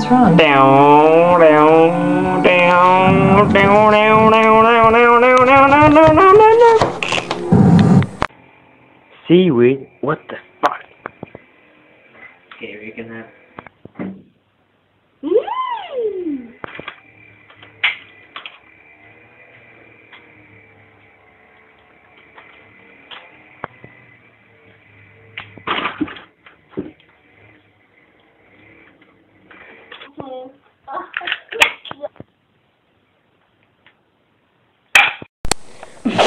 What's wrong? Down, down, down, down, down, down, down, down, down, down, down, down, down, down, down. Seaweed? What the fuck? Okay, we can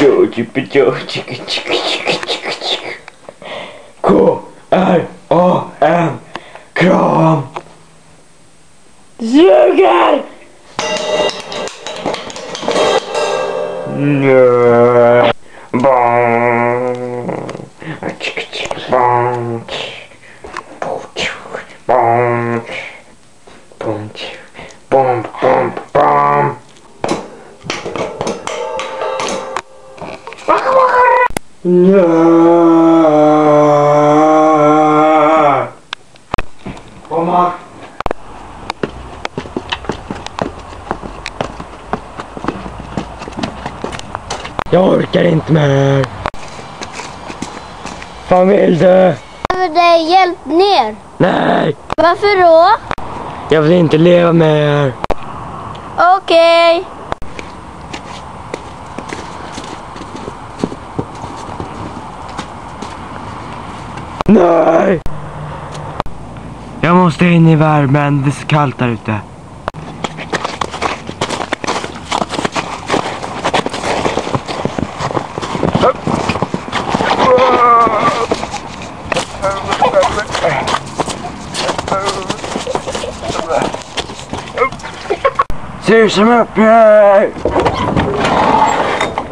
Joe, chicka Joe, chicka chicka chicka chicka chicka. Cool. I O M. Come. Zugan. Yeah. Bong. Chicka chicka bong. Ja. Komma. Jag orkar inte mer. Fan vill du? behöver dig hjälp ner. Nej, Varför då? jag vill inte leva mer. Okej. Nej! Jag måste in i värmen, det är så kallt där ute. Susa mig upp här!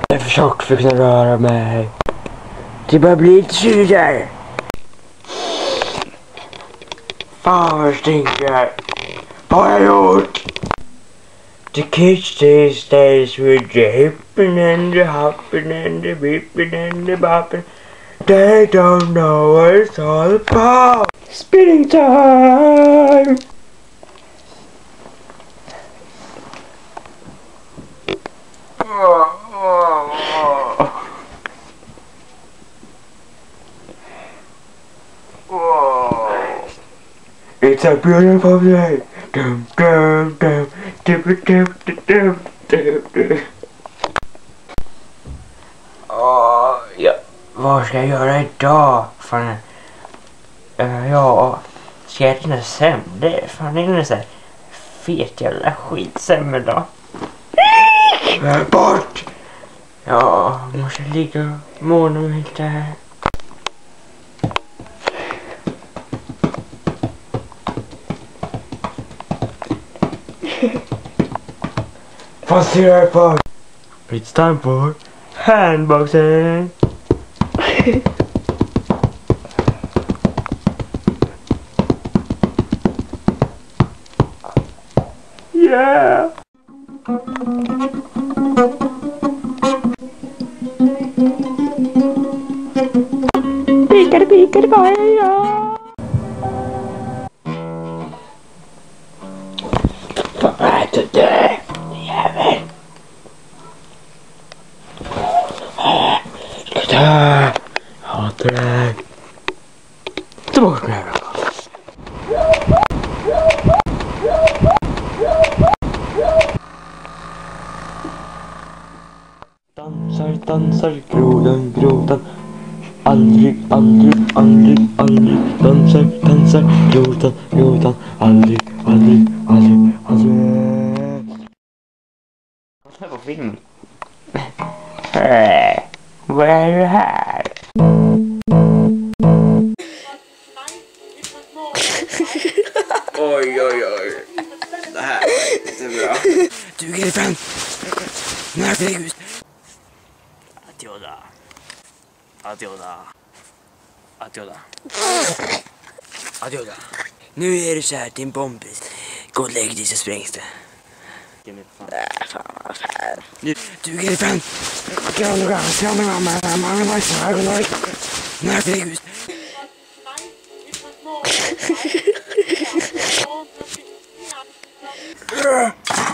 Jag är för tjock för att kunna röra mig. Det börjar bli lite surare. Stinker. Vad har? The kids these days with the hippin' and the hoppin' and the bippin' and the boppin' They don't know what it's all about. Spinning time! Oh. It's a beautiful day. Dum, dum, dum, dum, dum, dum, dum, dum. Ja. Vad ska jag göra idag? Fan. Uh, ja, ska jag äta några semlor? Fan, är någon sån här fet jävla skitsemla. Bort! Ja, måste ligga och måla mig lite här. Posterior box. It's time for handboxing. yeah. Peek-a-peek-a-bye. きたーートともかくやろサリンサリキロダンキロダンアンリアンリアンリアンリダンサリダンサリロダンキロダンアンリアンリアンリアンリアンジ、アンジ vad är det här? Oj, oj, oj. Det här var inte bra. Du, Gelfrand! När för dig Adioda. Adioda. Adioda. Adioda. Nu är det så här, din bombis. Gå och lägg dig så sprängs det. Nej, fan Dude, get it done. Get on the ground. Get on the ground, man. I'm on the lights. I'm on the. Not